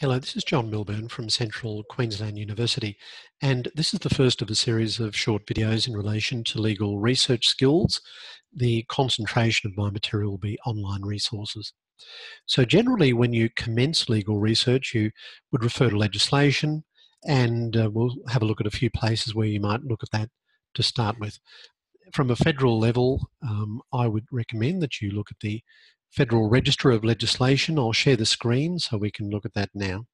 Hello, this is John Milburn from Central Queensland University, and this is the first of a series of short videos in relation to legal research skills. The concentration of my material will be online resources. So, generally, when you commence legal research, you would refer to legislation, and uh, we'll have a look at a few places where you might look at that to start with. From a federal level, um, I would recommend that you look at the Federal Register of Legislation. I'll share the screen so we can look at that now.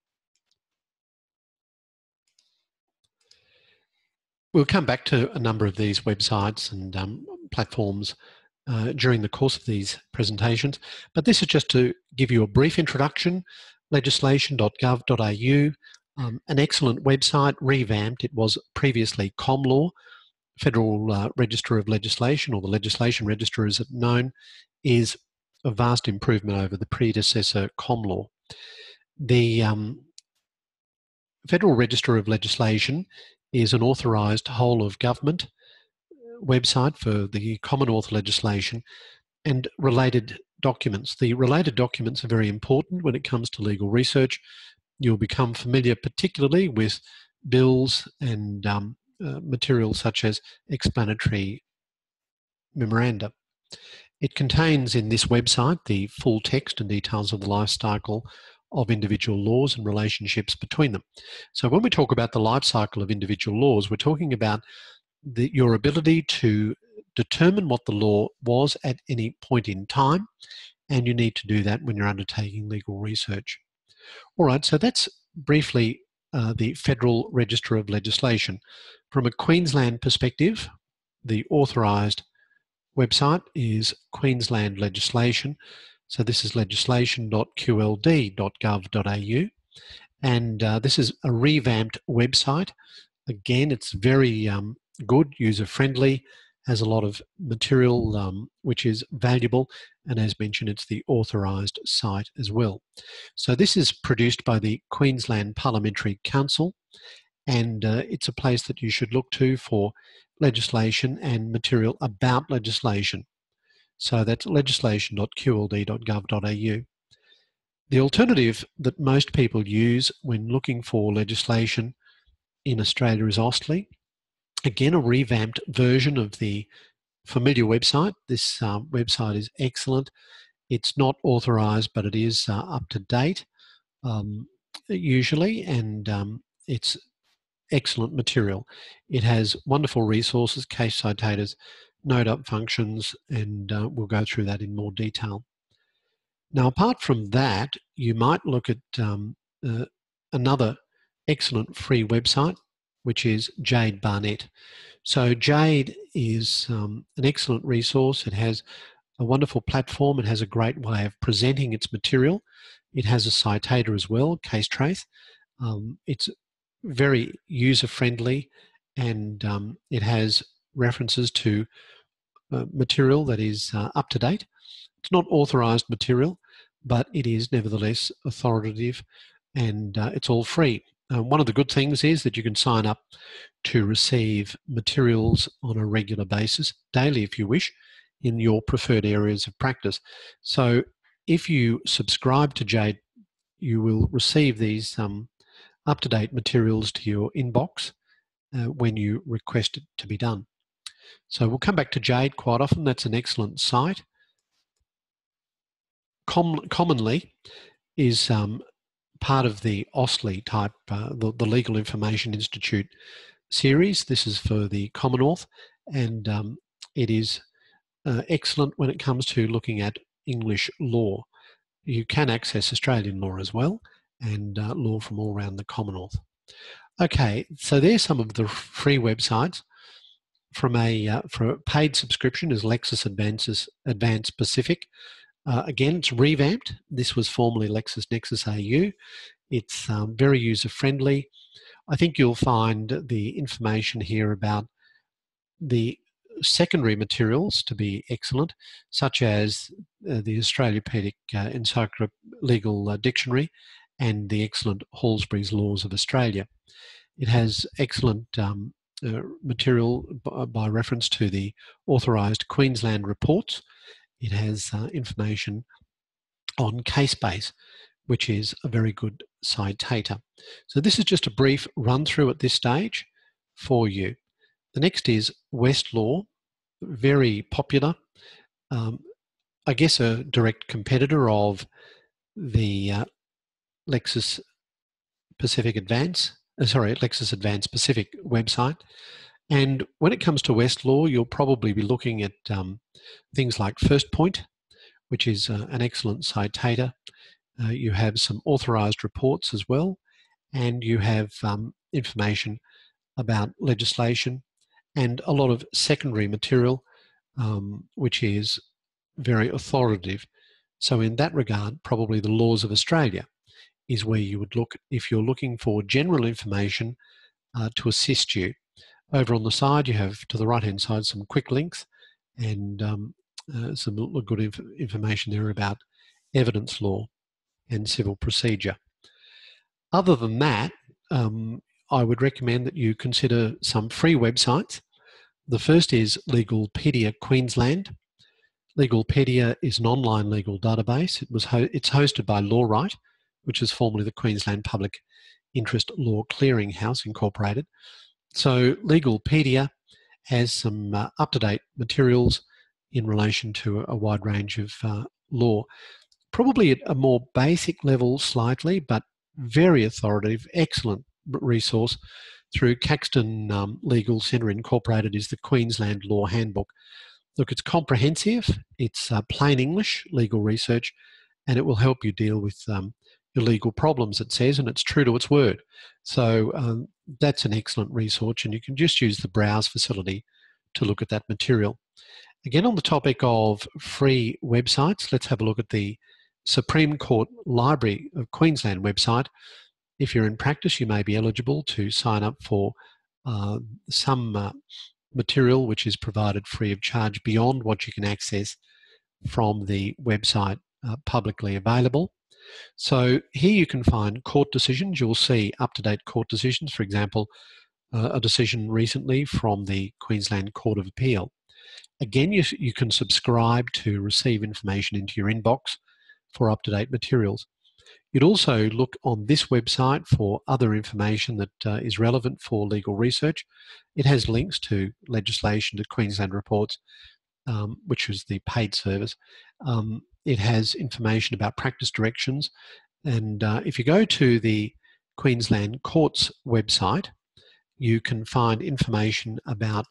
We'll come back to a number of these websites and um, platforms uh, during the course of these presentations, but this is just to give you a brief introduction. Legislation.gov.au, um, an excellent website, revamped. It was previously ComLaw, Federal uh, Register of Legislation, or the Legislation Register as it's known, is a vast improvement over the predecessor ComLaw. The um, Federal Register of Legislation is an authorised whole of government website for the Commonwealth legislation and related documents. The related documents are very important when it comes to legal research. You'll become familiar particularly with bills and um, uh, materials such as explanatory memoranda. It contains in this website the full text and details of the life cycle of individual laws and relationships between them. So when we talk about the life cycle of individual laws, we're talking about the, your ability to determine what the law was at any point in time, and you need to do that when you're undertaking legal research. All right, so that's briefly uh, the Federal Register of Legislation. From a Queensland perspective, the authorised website is Queensland legislation. So this is legislation.qld.gov.au. And uh, this is a revamped website. Again, it's very um, good, user friendly, has a lot of material um, which is valuable. And as mentioned, it's the authorised site as well. So this is produced by the Queensland Parliamentary Counsel. And uh, it's a place that you should look to for legislation and material about legislation. So that's legislation.qld.gov.au. The alternative that most people use when looking for legislation in Australia is AustLII. Again, a revamped version of the familiar website. This um, website is excellent. It's not authorized, but it is uh, up to date um, usually, and um, it's excellent material. It has wonderful resources, case citators, note up functions, and uh, we'll go through that in more detail. Now, apart from that, you might look at um, uh, another excellent free website, which is Jade BarNet. So, Jade is um, an excellent resource. It has a wonderful platform. It has a great way of presenting its material. It has a citator as well, Casetrace. Um, it's very user friendly and um, it has references to uh, material that is uh, up to date. It's not authorized material, but it is nevertheless authoritative and uh, it's all free. Uh, one of the good things is that you can sign up to receive materials on a regular basis, daily if you wish, in your preferred areas of practice. So if you subscribe to Jade, you will receive these um, up to date materials to your inbox uh, when you request it to be done. So we'll come back to Jade quite often. That's an excellent site. Com CommonLII is um, part of the AustLII type, uh, the, the, Legal Information Institute series. This is for the Commonwealth, and um, it is uh, excellent when it comes to looking at English law. You can access Australian law as well, and uh, law from all around the Commonwealth. Okay, so there's some of the free websites. From a uh, for a paid subscription is Lexis Advances Advanced Pacific. Uh, again, it's revamped. This was formerly LexisNexis AU. It's um, very user friendly. I think you'll find the information here about the secondary materials to be excellent, such as uh, the Australopedic uh, Encyclopedia Legal uh, Dictionary and the excellent Halsbury's Laws of Australia. It has excellent um, uh, material by, by, reference to the authorised Queensland reports. It has uh, information on Casebase, which is a very good citator. So this is just a brief run through at this stage for you. The next is Westlaw, very popular. Um, I guess a direct competitor of the uh, Lexis Pacific Advance, uh, sorry, Lexis Advance Pacific website. And when it comes to Westlaw, you'll probably be looking at um, things like First Point, which is uh, an excellent citator. Uh, you have some authorized reports as well, and you have um, information about legislation and a lot of secondary material, um, which is very authoritative. So, in that regard, probably the laws of Australia is where you would look if you're looking for general information uh, to assist you. Over on the side, you have to the right hand side some quick links and um, uh, some good inf- information there about evidence law and civil procedure. Other than that, um, I would recommend that you consider some free websites. The first is Legalpedia Queensland. Legalpedia is an online legal database. It was ho- it's hosted by LawRight, which is formerly the Queensland Public Interest Law Clearinghouse Incorporated. So Legalpedia has some uh, up-to-date materials in relation to a wide range of uh, law. Probably at a more basic level slightly, but very authoritative, excellent resource through Caxton um, Legal Centre Incorporated is the Queensland Law Handbook. Look, it's comprehensive, it's uh, plain English legal research, and it will help you deal with um, your legal problems, it says, and it's true to its word. So um, that's an excellent resource, and you can just use the browse facility to look at that material. Again, on the topic of free websites, let's have a look at the Supreme Court Library of Queensland website. If you're in practice, you may be eligible to sign up for uh, some uh, material which is provided free of charge beyond what you can access from the website uh, publicly available. So here you can find court decisions. You'll see up-to-date court decisions. For example, uh, a decision recently from the Queensland Court of Appeal. Again, you, you can subscribe to receive information into your inbox for up-to-date materials. You'd also look on this website for other information that uh, is relevant for legal research. It has links to legislation to Queensland Reports, um, which is the paid service. Um, it has information about practice directions. And uh, if you go to the Queensland Courts website, you can find information about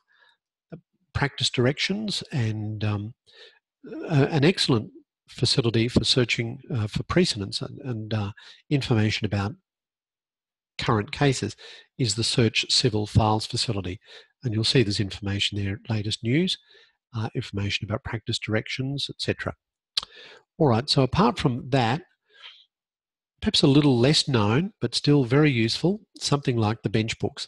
uh, practice directions and um, an excellent facility for searching uh, for precedents and, and uh, information about current cases is the Search Civil Files facility. And you'll see there's information there, latest news, uh, information about practice directions, etc. All right, so apart from that, perhaps a little less known, but still very useful, something like the bench books.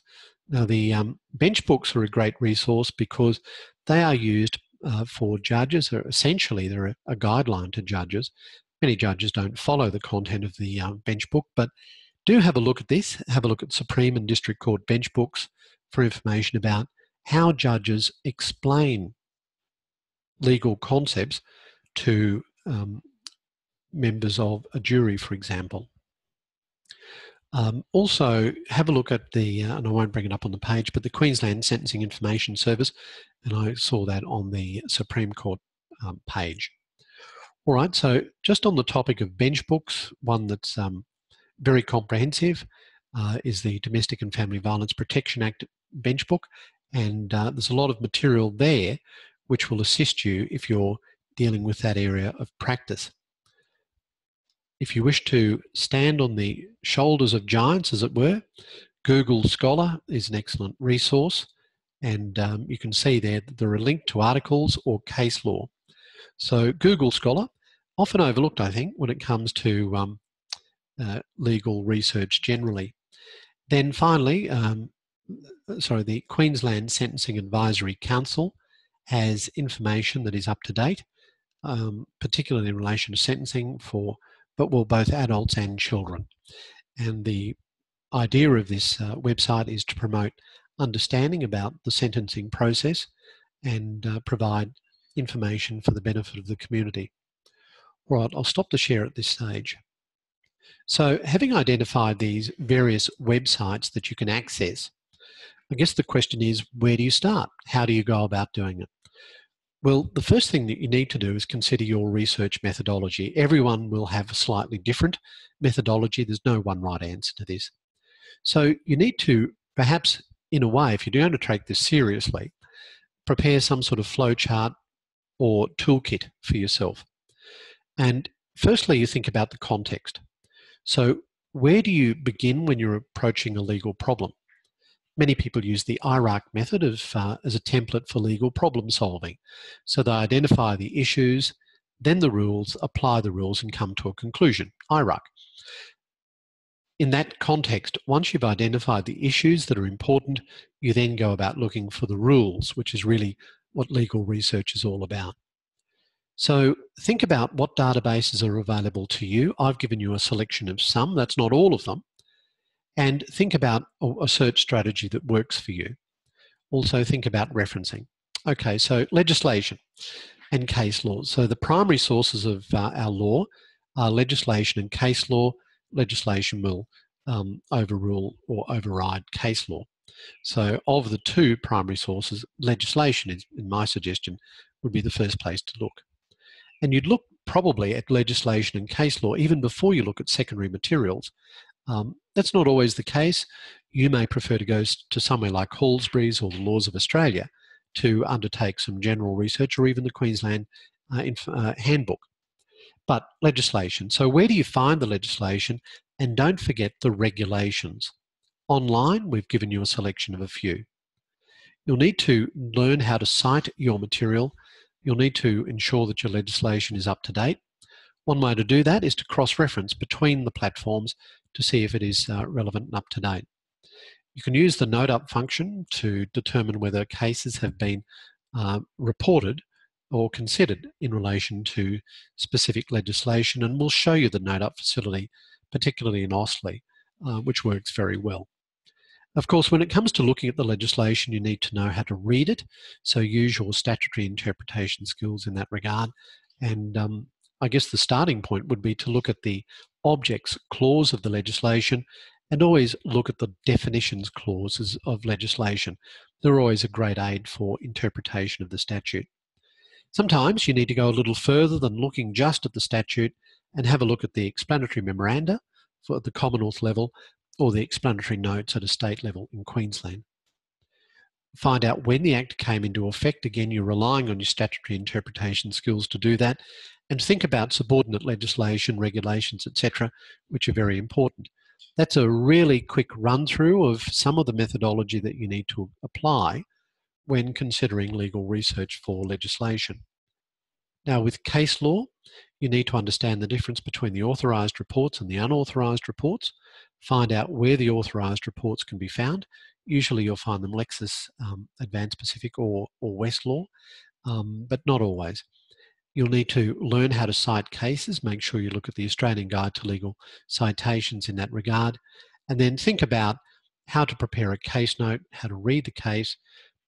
Now, the um, bench books are a great resource because they are used uh, for judges essentially they're a, a, guideline to judges. Many judges don't follow the content of the uh, bench book, but do have a look at this. Have a look at Supreme and District Court bench books for information about how judges explain legal concepts to um, members of a jury, for example. Um, also, have a look at the, uh, and I won't bring it up on the page, but the Queensland Sentencing Information Service, and I saw that on the Supreme Court um, page. All right, so just on the topic of bench books, one that's um, very comprehensive uh, is the Domestic and Family Violence Protection Act bench book, and uh, there's a lot of material there which will assist you if you're dealing with that area of practice. If you wish to stand on the shoulders of giants, as it were, Google Scholar is an excellent resource. And um, you can see there that there are linked to articles or case law. So, Google Scholar, often overlooked, I think, when it comes to um, uh, legal research generally. Then finally, um, sorry, the Queensland Sentencing Advisory Council has information that is up to date, um, particularly in relation to sentencing for but well, both adults and children. And the idea of this uh, website is to promote understanding about the sentencing process and uh, provide information for the benefit of the community. Right, I'll stop the share at this stage. So, having identified these various websites that you can access, I guess the question is where do you start? How do you go about doing it? Well, the first thing that you need to do is consider your research methodology. Everyone will have a slightly different methodology. There's no one right answer to this. So you need to perhaps, in a way, if you're going to take this seriously, prepare some sort of flow chart or toolkit for yourself. And firstly, you think about the context. So, where do you begin when you're approaching a legal problem? Many people use the IRAC method of, uh, as a template for legal problem solving. So they identify the issues, then the rules, apply the rules, and come to a conclusion. IRAC. In that context, once you've identified the issues that are important, you then go about looking for the rules, which is really what legal research is all about. So think about what databases are available to you. I've given you a selection of some, that's not all of them. And think about a search strategy that works for you. Also think about referencing. Okay, so legislation and case law. So the primary sources of uh, our law are legislation and case law. Legislation will um, overrule or override case law. So of the two primary sources, legislation, is, in my suggestion, would be the first place to look. And you'd look probably at legislation and case law even before you look at secondary materials. Um, that's not always the case. You may prefer to go to somewhere like Halsbury's or the Laws of Australia to undertake some general research or even the Queensland uh, inf- uh, Handbook. But legislation. So, where do you find the legislation? And don't forget the regulations. Online, we've given you a selection of a few. You'll need to learn how to cite your material you'll need to ensure that your legislation is up to date. One way to do that is to cross reference between the platforms to see if it is uh, relevant and up to date. You can use the note up function to determine whether cases have been uh, reported or considered in relation to specific legislation, and we'll show you the note up facility, particularly in AustLII, uh, which works very well. Of course, when it comes to looking at the legislation, you need to know how to read it. So use your statutory interpretation skills in that regard. And um, I guess the starting point would be to look at the objects clause of the legislation and always look at the definitions clauses of legislation. They're always a great aid for interpretation of the statute. Sometimes you need to go a little further than looking just at the statute and have a look at the explanatory memoranda for the Commonwealth level or the explanatory notes at a state level in Queensland. Find out when the Act came into effect. Again, you're relying on your statutory interpretation skills to do that. And think about subordinate legislation, regulations, etc., which are very important. That's a really quick run through of some of the methodology that you need to apply when considering legal research for legislation. Now, with case law, you need to understand the difference between the authorised reports and the unauthorised reports find out where the authorised reports can be found. Usually you'll find them Lexis um, Advanced Pacific or, or Westlaw, um, but not always. You'll need to learn how to cite cases, make sure you look at the Australian Guide to Legal Citations in that regard, and then think about how to prepare a case note, how to read the case,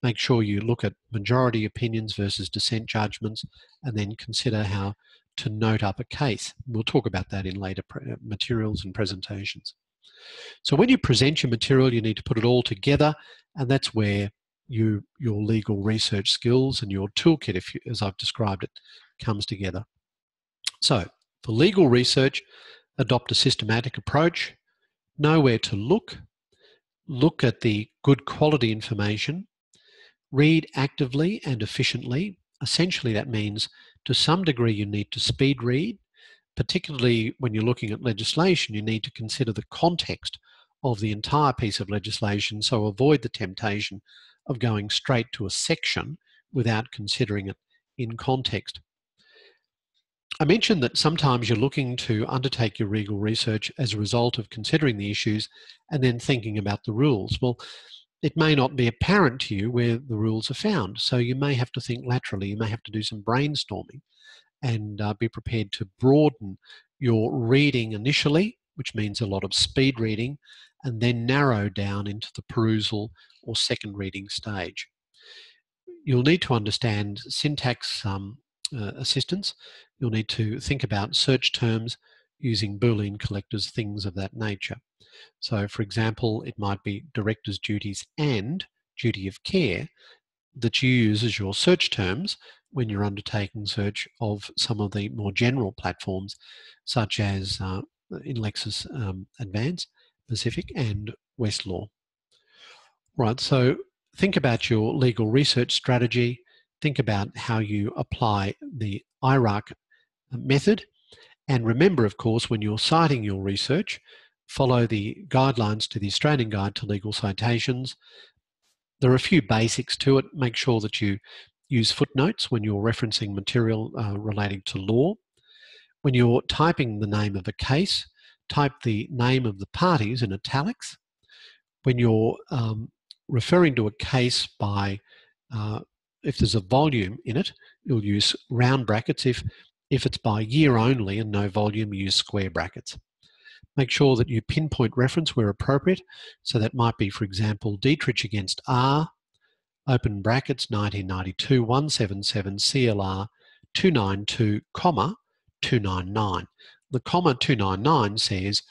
make sure you look at majority opinions versus dissent judgments, and then consider how to note up a case. We'll talk about that in later uh, materials and presentations. So when you present your material, you need to put it all together, and that's where you, your legal research skills and your toolkit, if you, as I've described it, comes together. So for legal research, adopt a systematic approach, know where to look, look at the good quality information, read actively and efficiently. Essentially, that means to some degree you need to speed read particularly when you're looking at legislation, you need to consider the context of the entire piece of legislation. So avoid the temptation of going straight to a section without considering it in context. I mentioned that sometimes you're looking to undertake your legal research as a result of considering the issues and then thinking about the rules. Well, it may not be apparent to you where the rules are found, so you may have to think laterally, you may have to do some brainstorming and uh, be prepared to broaden your reading initially, which means a lot of speed reading, and then narrow down into the perusal or second reading stage. You'll need to understand syntax um, uh, assistance. You'll need to think about search terms, using Boolean collectors, things of that nature. So, for example, it might be director's duties and duty of care that you use as your search terms when you're undertaking search of some of the more general platforms, such as uh, in Lexis um, Advance, Pacific, and Westlaw. Right, so think about your legal research strategy, think about how you apply the IRAC method, and remember, of course, when you're citing your research, follow the guidelines to the Australian Guide to Legal Citations. There are a few basics to it. Make sure that you use footnotes when you're referencing material uh, relating to law. When you're typing the name of a case, type the name of the parties in italics. When you're um, referring to a case by, uh, if there's a volume in it, you'll use round brackets. If, if it's by year only and no volume, use square brackets. Make sure that you pinpoint reference where appropriate. So that might be, for example, Dietrich against R, open brackets 1992 177 CLR 292, comma 299. The comma 299 says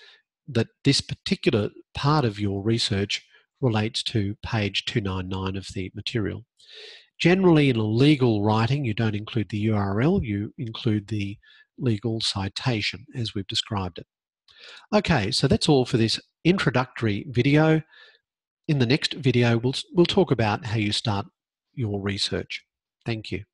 that this particular part of your research relates to page 299 of the material. Generally, in a legal writing, you don't include the URL, you include the legal citation as we've described it. Okay, so that's all for this introductory video. In the next video, we'll, we'll talk about how you start your research. Thank you.